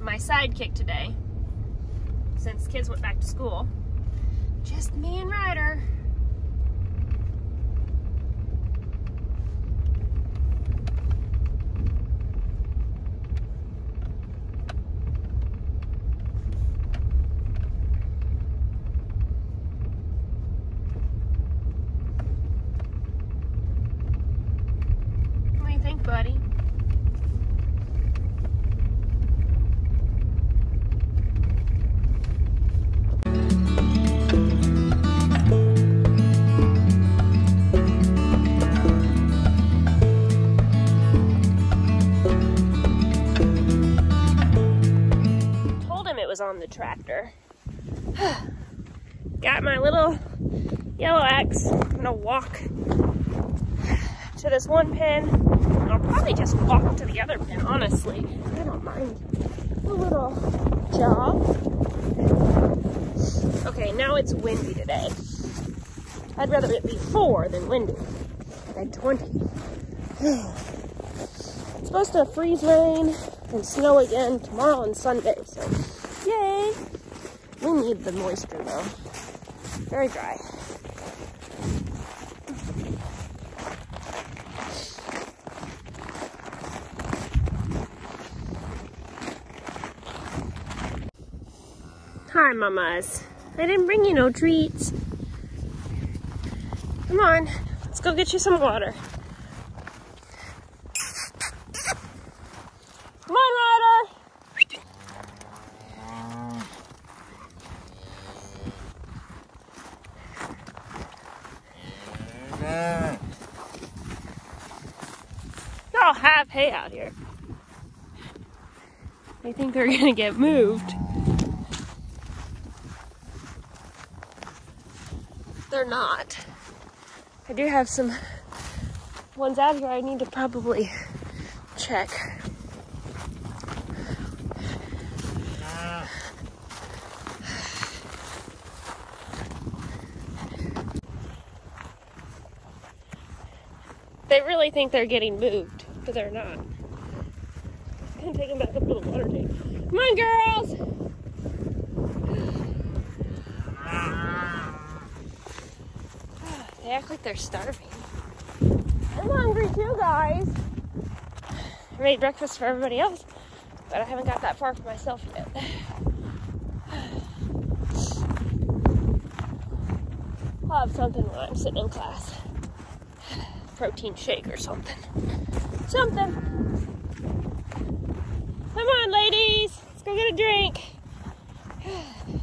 my sidekick today, since kids went back to school. Just me and Ryder. I'm gonna walk to this one pin. I'll probably just walk to the other pin, honestly. I don't mind a little jog. Okay, now it's windy today. I'd rather it be four than windy. Than 20. It's supposed to freeze rain and snow again tomorrow and Sunday, so yay! We need the moisture though. Very dry. Hi, mamas. I didn't bring you no treats. Come on, let's go get you some water. Come on, Ryder. Y'all have hay out here. They think they're gonna get moved. They're not. I do have some ones out here I need to probably check. They really think they're getting moved, but they're not. I'm gonna take them back up to the water tank. Come on, girls! They act like they're starving. I'm hungry too, guys. I made breakfast for everybody else, but I haven't got that far for myself yet. I'll have something when I'm sitting in class. Protein shake or something. Something. Come on, ladies. Let's go get a drink.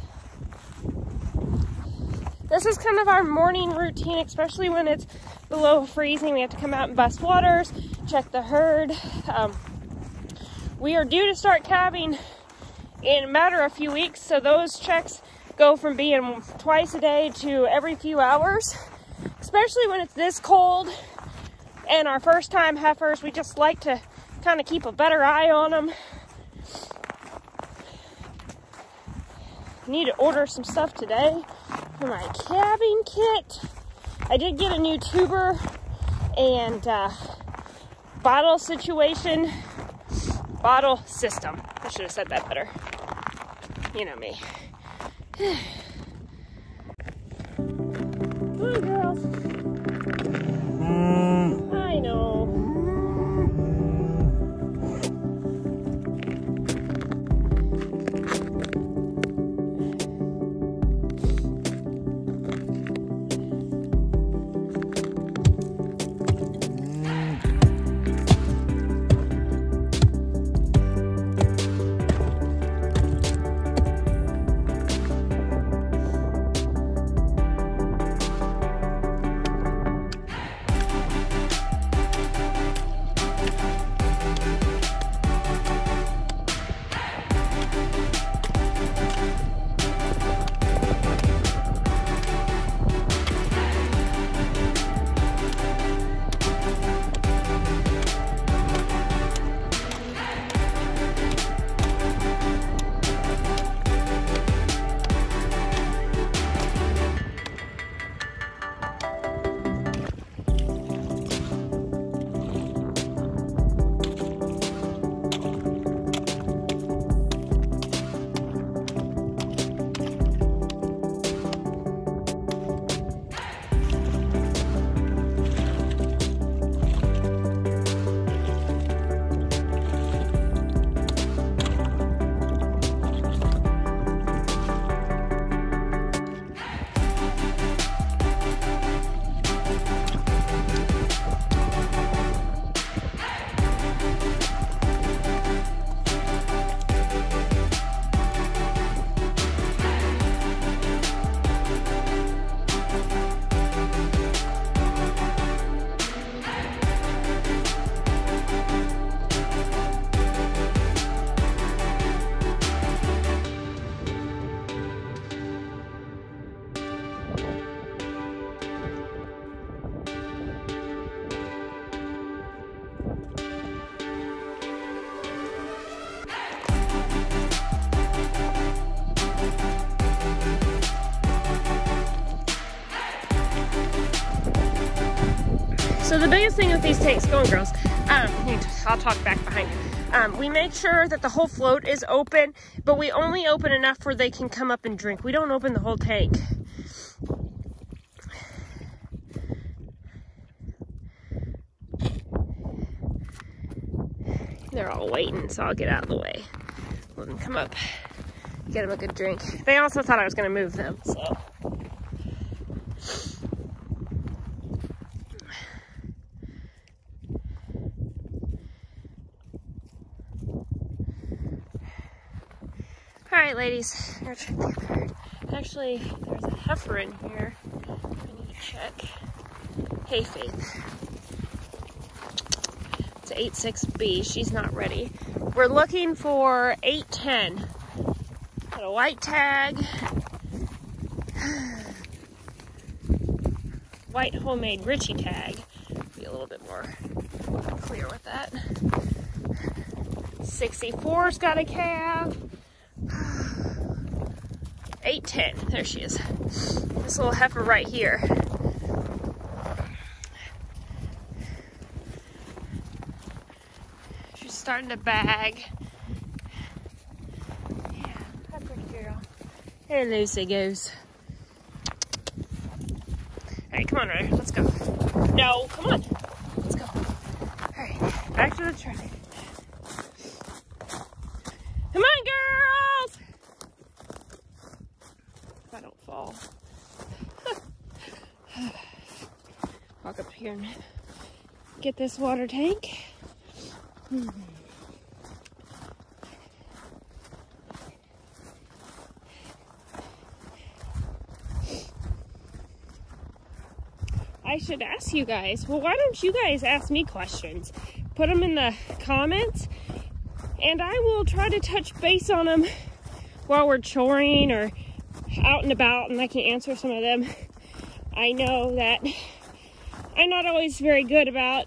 This is kind of our morning routine, especially when it's below freezing. We have to come out and bust waters, check the herd. Um, we are due to start calving in a matter of a few weeks, so those checks go from being twice a day to every few hours, especially when it's this cold. And our first time heifers, we just like to kind of keep a better eye on them. Need to order some stuff today my calving kit. I did get a new tuber and uh, bottle situation, bottle system. I should have said that better. You know me. Come girls. I So the biggest thing with these tanks, go on girls, um, I'll talk back behind you. Um, we make sure that the whole float is open, but we only open enough where they can come up and drink. We don't open the whole tank. They're all waiting, so I'll get out of the way. Let them come up, get them a good drink. They also thought I was gonna move them, so. All right, ladies, Actually, there's a heifer in here. I need to check. Hey, Faith. It's 86B. She's not ready. We're looking for 810. Got a white tag. White homemade Ritchey tag. Be a little bit more clear with that. 64's got a calf. 810. There she is. This little heifer right here. She's starting to bag. Yeah, that pretty girl. There Lucy goes. Alright, come on, Ryder. Let's go. No, come on. Let's go. Alright, back to the truck. here and get this water tank. Hmm. I should ask you guys, well, why don't you guys ask me questions? Put them in the comments and I will try to touch base on them while we're choring or out and about and I can answer some of them. I know that I'm not always very good about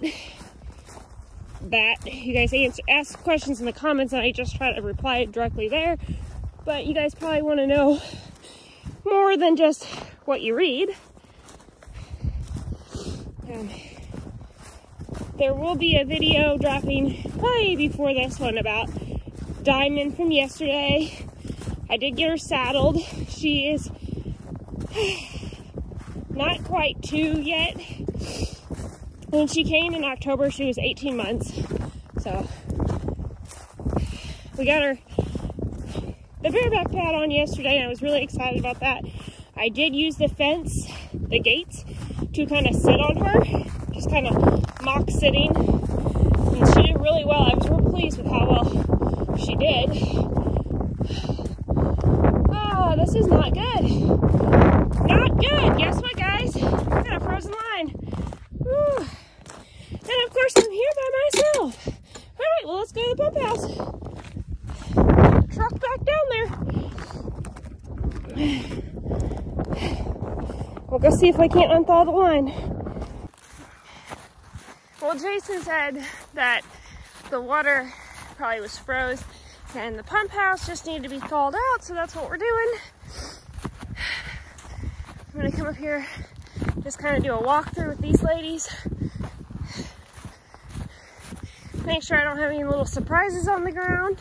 that. You guys answer, ask questions in the comments and I just try to reply directly there. But you guys probably want to know more than just what you read. Um, there will be a video dropping way before this one about Diamond from yesterday. I did get her saddled. She is not quite two yet. When she came in October, she was 18 months. So we got her the bareback pad on yesterday and I was really excited about that. I did use the fence, the gates, to kind of sit on her, just kind of mock sitting. And she did really well. I was real pleased with how well she did. Oh, this is not good. Not good. Guess what, guys? I got a frozen line. Whew. And of course, I'm here by myself. All right, well, let's go to the pump house. Truck back down there. We'll go see if I can't unthaw the line. Well, Jason said that the water probably was froze and the pump house just needed to be thawed out, so that's what we're doing. I'm gonna come up here, just kind of do a walkthrough with these ladies. Make sure I don't have any little surprises on the ground.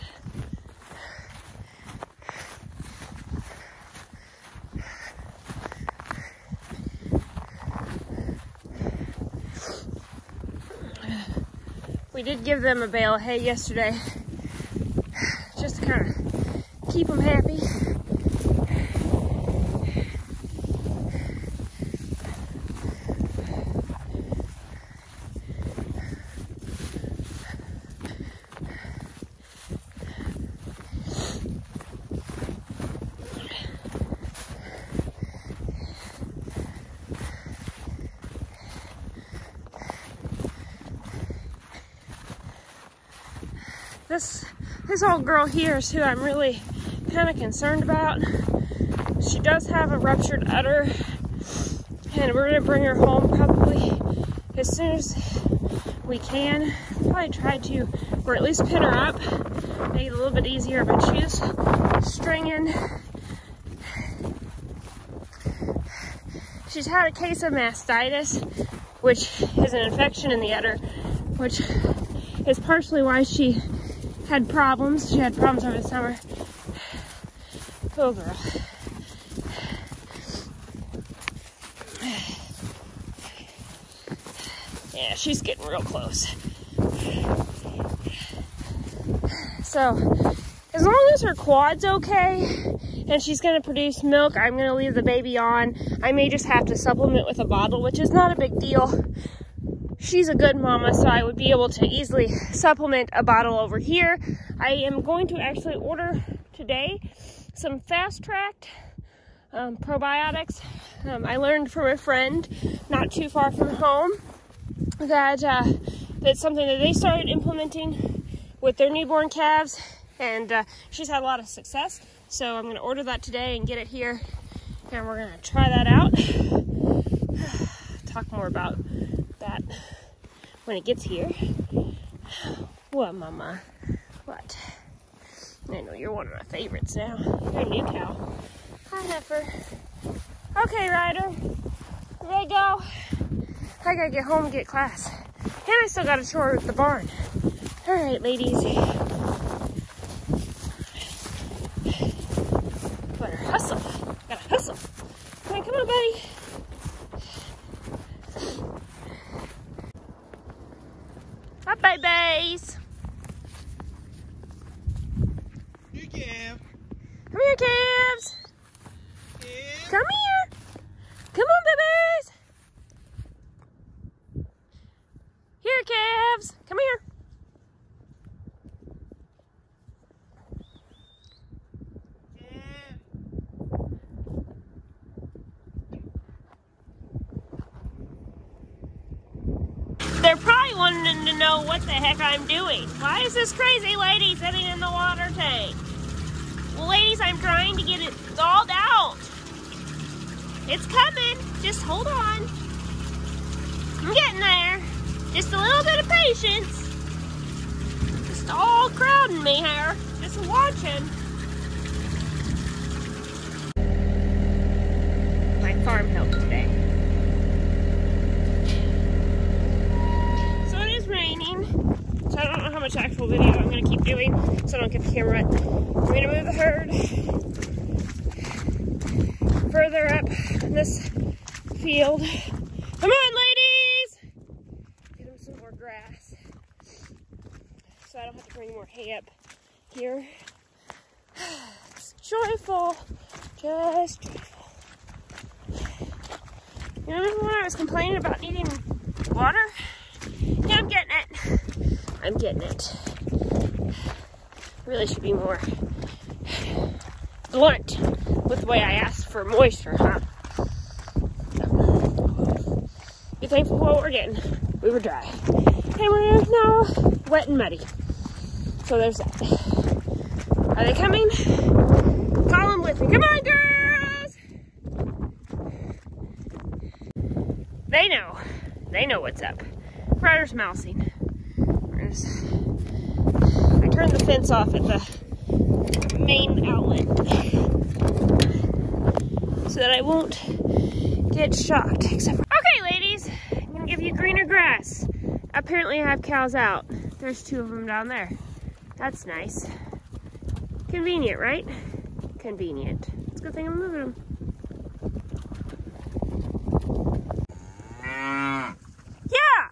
We did give them a bale of hay yesterday, just to kind of keep them happy. This, old girl here is who I'm really kind of concerned about. She does have a ruptured udder and we're gonna bring her home probably as soon as we can. Probably try to, or at least pin her up, make it a little bit easier, but she's stringing. She's had a case of mastitis, which is an infection in the udder, which is partially why she had problems. She had problems over the summer. Oh, girl. Yeah, she's getting real close. So, as long as her quad's okay and she's gonna produce milk, I'm gonna leave the baby on. I may just have to supplement with a bottle, which is not a big deal. She's a good mama, so I would be able to easily supplement a bottle over here. I am going to actually order today some Fastrack um, probiotics. Um, I learned from a friend not too far from home that uh, that's something that they started implementing with their newborn calves and uh, she's had a lot of success. So I'm gonna order that today and get it here and we're gonna try that out. Talk more about that when it gets here. What, mama? What? I know you're one of my favorites now. You're a new cow. Hi, heifer. Okay, Ryder. There you go. I gotta get home and get class. And I still got a chore with the barn. All right, ladies. Better hustle. Gotta hustle. Come on, come on, buddy. Hi, babies. You can. Come here, calves. Yeah. Come here. Come on, babies. Here, calves. Come here. They're probably wanting to know what the heck I'm doing. Why is this crazy lady sitting in the water tank? Well, ladies, I'm trying to get it out. It's coming. Just hold on. I'm getting there. Just a little bit of patience. Just all crowding me here. Just watching. My farm help today. So it is raining. So I don't know how much actual video I'm going to keep doing so I don't get the camera. I'm going to move the herd further up in this field. Come on, ladies! Get them some more grass. So I don't have to bring more hay up here. It's joyful. Just joyful. You remember when I was complaining about needing water? Yeah, I'm getting it. I'm getting it. Really should be more blunt with the way I asked for moisture, huh? Be thankful for what we're getting. We were dry. And we're now wet and muddy. So there's that. Are they coming? Call them with me. Come on, girls! They know. They know what's up. Ryder's mousing. I turned the fence off at the main outlet so that I won't get shocked. Except for, okay, ladies, I'm gonna give you greener grass. Apparently, I have cows out. There's two of them down there. That's nice. Convenient, right? Convenient. It's a good thing I'm moving them. Yeah.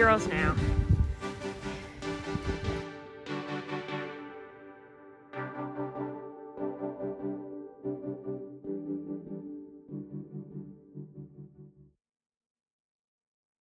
Girls now.